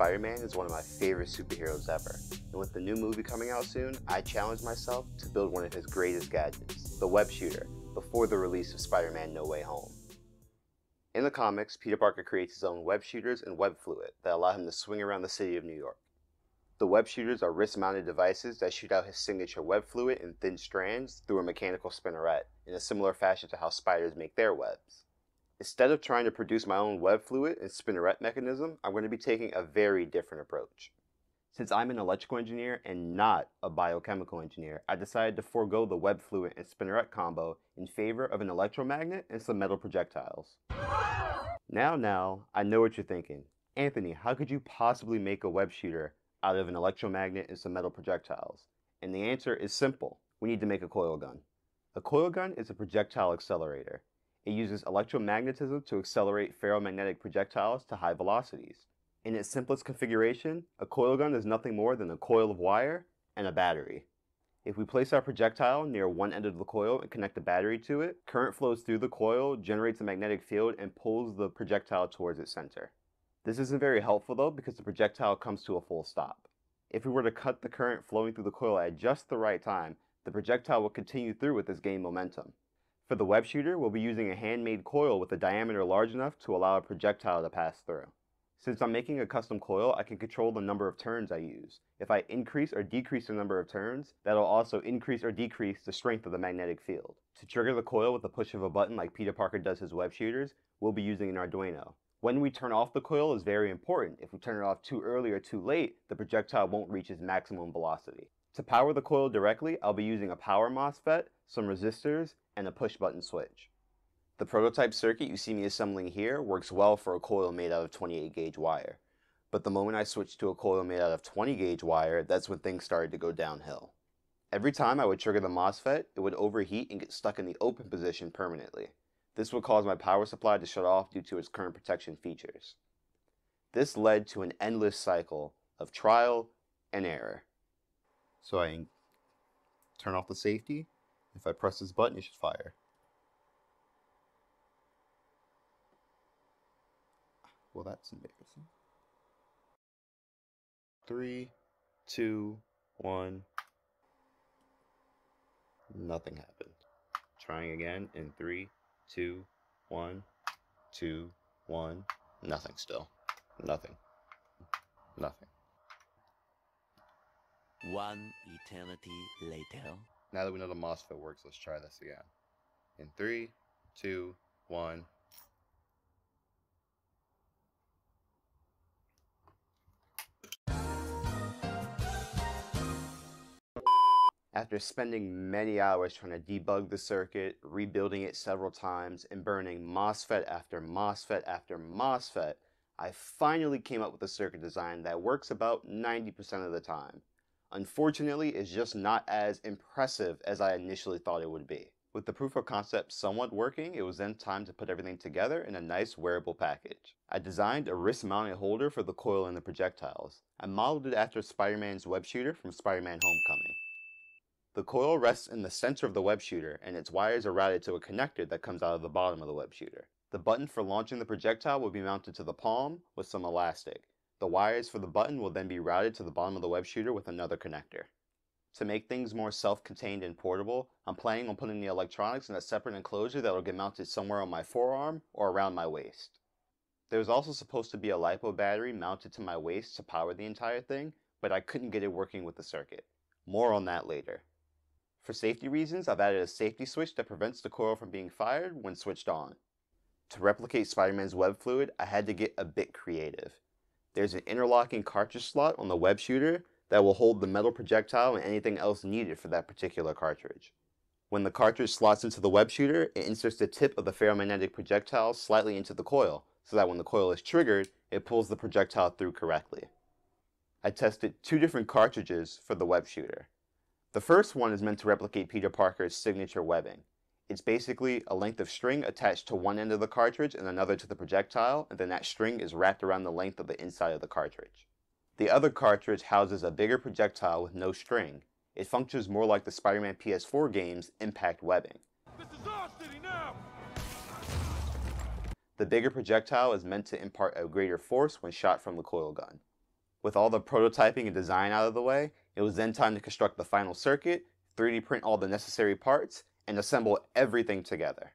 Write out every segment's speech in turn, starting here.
Spider-Man is one of my favorite superheroes ever, and with the new movie coming out soon, I challenged myself to build one of his greatest gadgets, the web shooter, before the release of Spider-Man No Way Home. In the comics, Peter Parker creates his own web shooters and web fluid that allow him to swing around the city of New York. The web shooters are wrist-mounted devices that shoot out his signature web fluid in thin strands through a mechanical spinneret, in a similar fashion to how spiders make their webs. Instead of trying to produce my own web fluid and spinneret mechanism, I'm going to be taking a very different approach. Since I'm an electrical engineer and not a biochemical engineer, I decided to forego the web fluid and spinneret combo in favor of an electromagnet and some metal projectiles. Now, now, I know what you're thinking. Anthony, how could you possibly make a web shooter out of an electromagnet and some metal projectiles? And the answer is simple. We need to make a coil gun. A coil gun is a projectile accelerator. It uses electromagnetism to accelerate ferromagnetic projectiles to high velocities. In its simplest configuration, a coil gun is nothing more than a coil of wire and a battery. If we place our projectile near one end of the coil and connect the battery to it, current flows through the coil, generates a magnetic field, and pulls the projectile towards its center. This isn't very helpful though because the projectile comes to a full stop. If we were to cut the current flowing through the coil at just the right time, the projectile will continue through with this gained momentum. For the web shooter, we'll be using a handmade coil with a diameter large enough to allow a projectile to pass through. Since I'm making a custom coil, I can control the number of turns I use. If I increase or decrease the number of turns, that'll also increase or decrease the strength of the magnetic field. To trigger the coil with the push of a button like Peter Parker does his web shooters, we'll be using an Arduino. When we turn off the coil is very important. If we turn it off too early or too late, the projectile won't reach its maximum velocity. To power the coil directly, I'll be using a power MOSFET, some resistors, and a push button switch. The prototype circuit you see me assembling here works well for a coil made out of 28 gauge wire. But the moment I switched to a coil made out of 20 gauge wire, that's when things started to go downhill. Every time I would trigger the MOSFET, it would overheat and get stuck in the open position permanently. This would cause my power supply to shut off due to its current protection features. This led to an endless cycle of trial and error. So I turn off the safety. If I press this button, it should fire. Well, that's embarrassing. Three, two, one. Nothing happened. Trying again in three, two, one, two, one. Nothing still. Nothing. Nothing. One eternity later. Now that we know the MOSFET works, let's try this again. In three, two, one. After spending many hours trying to debug the circuit, rebuilding it several times, and burning MOSFET after MOSFET after MOSFET, I finally came up with a circuit design that works about 90% of the time. Unfortunately, it's just not as impressive as I initially thought it would be. With the proof of concept somewhat working, it was then time to put everything together in a nice wearable package. I designed a wrist-mounted holder for the coil and the projectiles. I modeled it after Spider-Man's web shooter from Spider-Man Homecoming. The coil rests in the center of the web shooter, and its wires are routed to a connector that comes out of the bottom of the web shooter. The button for launching the projectile will be mounted to the palm with some elastic. The wires for the button will then be routed to the bottom of the web shooter with another connector. To make things more self-contained and portable, I'm planning on putting the electronics in a separate enclosure that will get mounted somewhere on my forearm or around my waist. There's also supposed to be a LiPo battery mounted to my waist to power the entire thing, but I couldn't get it working with the circuit. More on that later. For safety reasons, I've added a safety switch that prevents the coil from being fired when switched on. To replicate Spider-Man's web fluid, I had to get a bit creative. There's an interlocking cartridge slot on the web shooter that will hold the metal projectile and anything else needed for that particular cartridge. When the cartridge slots into the web shooter, it inserts the tip of the ferromagnetic projectile slightly into the coil, so that when the coil is triggered, it pulls the projectile through correctly. I tested two different cartridges for the web shooter. The first one is meant to replicate Peter Parker's signature webbing. It's basically a length of string attached to one end of the cartridge and another to the projectile, and then that string is wrapped around the length of the inside of the cartridge. The other cartridge houses a bigger projectile with no string. It functions more like the Spider-Man PS4 game's impact webbing. The bigger projectile is meant to impart a greater force when shot from the coil gun. With all the prototyping and design out of the way, it was then time to construct the final circuit, 3D print all the necessary parts, and assemble everything together.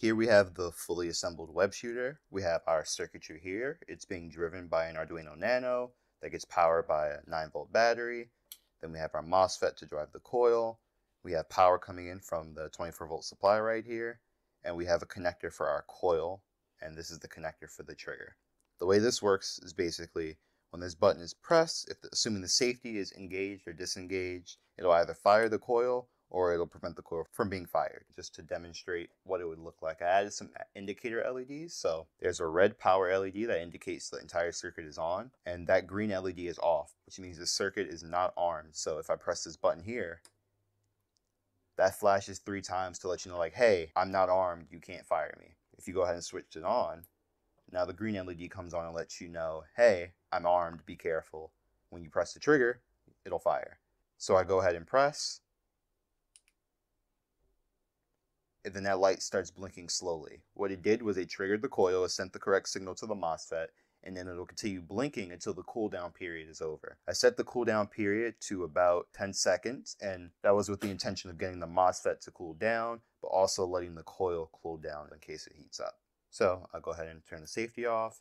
Here we have the fully assembled web shooter. We have our circuitry here. It's being driven by an Arduino Nano that gets powered by a 9 volt battery. Then we have our MOSFET to drive the coil. We have power coming in from the 24 volt supply right here. And we have a connector for our coil. And this is the connector for the trigger. The way this works is basically when this button is pressed, if the, assuming the safety is engaged or disengaged, it'll either fire the coil or it'll prevent the coil from being fired. Just to demonstrate what it would look like, I added some uh, indicator LEDs. So there's a red power LED that indicates the entire circuit is on, and that green LED is off, which means the circuit is not armed. So if I press this button here, that flashes three times to let you know like, hey, I'm not armed, you can't fire me. If you go ahead and switch it on, now the green LED comes on and lets you know, hey, I'm armed, be careful. When you press the trigger, it'll fire. So I go ahead and press, and then that light starts blinking slowly. What it did was it triggered the coil, it sent the correct signal to the MOSFET, and then it'll continue blinking until the cooldown period is over. I set the cooldown period to about 10 seconds, and that was with the intention of getting the MOSFET to cool down, but also letting the coil cool down in case it heats up. So I'll go ahead and turn the safety off,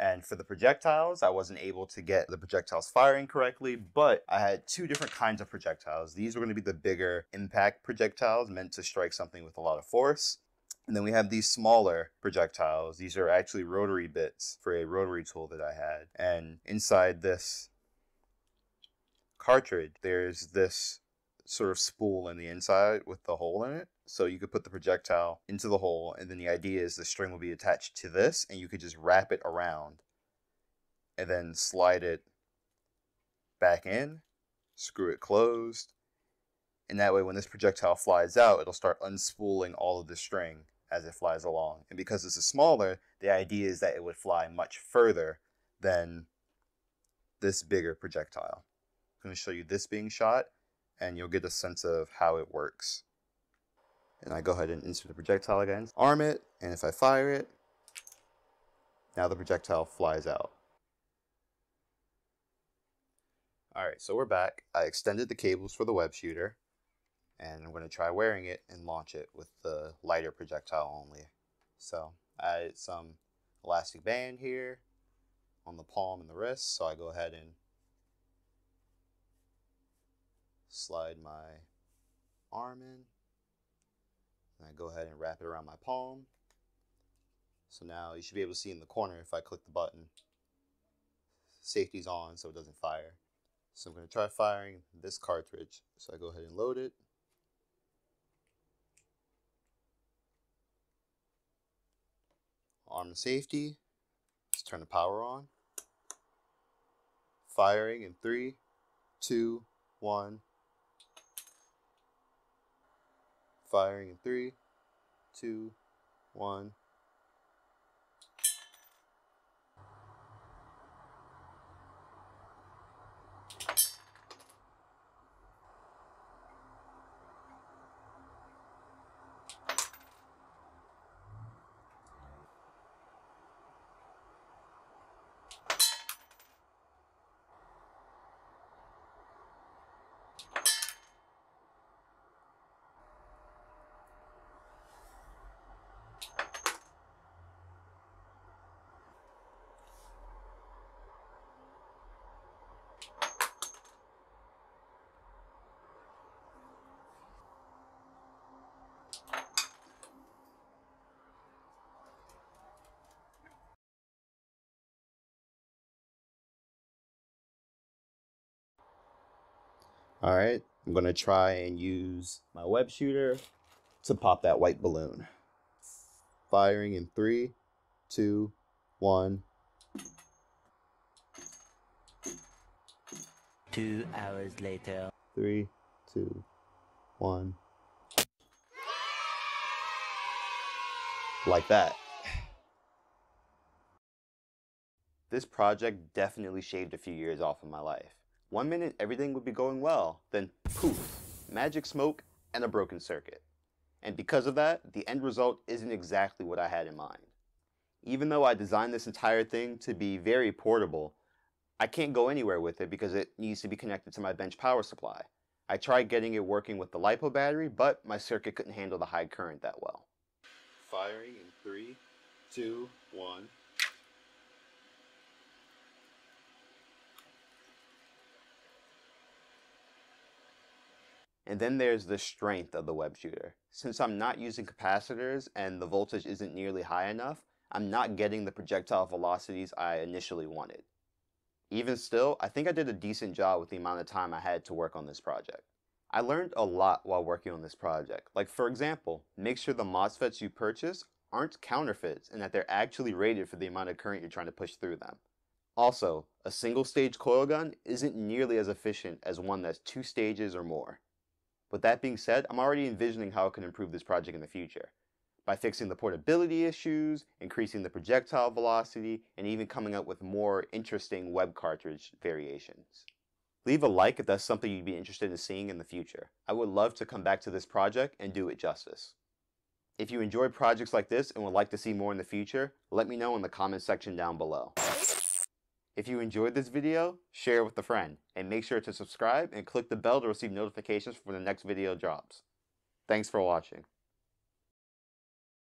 and for the projectiles, I wasn't able to get the projectiles firing correctly, but I had two different kinds of projectiles. These were going to be the bigger impact projectiles meant to strike something with a lot of force. And then we have these smaller projectiles. These are actually rotary bits for a rotary tool that I had. And inside this cartridge, there's this sort of spool in the inside with the hole in it. So you could put the projectile into the hole, and then the idea is the string will be attached to this, and you could just wrap it around and then slide it back in, screw it closed, and that way when this projectile flies out, it'll start unspooling all of the string as it flies along. And because this is smaller, the idea is that it would fly much further than this bigger projectile. I'm going to show you this being shot, and you'll get a sense of how it works. And I go ahead and insert the projectile again, arm it, and if I fire it, now the projectile flies out. Alright, so we're back. I extended the cables for the web shooter, and I'm going to try wearing it and launch it with the lighter projectile only. So I added some elastic band here on the palm and the wrist, so I go ahead and slide my arm in. And I go ahead and wrap it around my palm. So now you should be able to see in the corner if I click the button. Safety's on so it doesn't fire. So I'm going to try firing this cartridge. So I go ahead and load it. Arm safety. Let's turn the power on. Firing in three, two, one. Firing in three, two, one. All right, I'm gonna try and use my web shooter to pop that white balloon. Firing in three, two, one. Two hours later. Three, two, one. Like that. This project definitely shaved a few years off of my life. One minute everything would be going well, then poof, magic smoke and a broken circuit. And because of that, the end result isn't exactly what I had in mind. Even though I designed this entire thing to be very portable, I can't go anywhere with it because it needs to be connected to my bench power supply. I tried getting it working with the LiPo battery, but my circuit couldn't handle the high current that well. Firing in three, two, one. And then there's the strength of the web shooter. Since I'm not using capacitors and the voltage isn't nearly high enough, I'm not getting the projectile velocities I initially wanted. Even still, I think I did a decent job with the amount of time I had to work on this project. I learned a lot while working on this project. Like for example, make sure the MOSFETs you purchase aren't counterfeits and that they're actually rated for the amount of current you're trying to push through them. Also, a single stage coil gun isn't nearly as efficient as one that's two stages or more. With that being said, I'm already envisioning how I can improve this project in the future. By fixing the portability issues, increasing the projectile velocity, and even coming up with more interesting web cartridge variations. Leave a like if that's something you'd be interested in seeing in the future. I would love to come back to this project and do it justice. If you enjoy projects like this and would like to see more in the future, let me know in the comment section down below. If you enjoyed this video, share it with a friend, and make sure to subscribe and click the bell to receive notifications for the next video drops. Thanks for watching.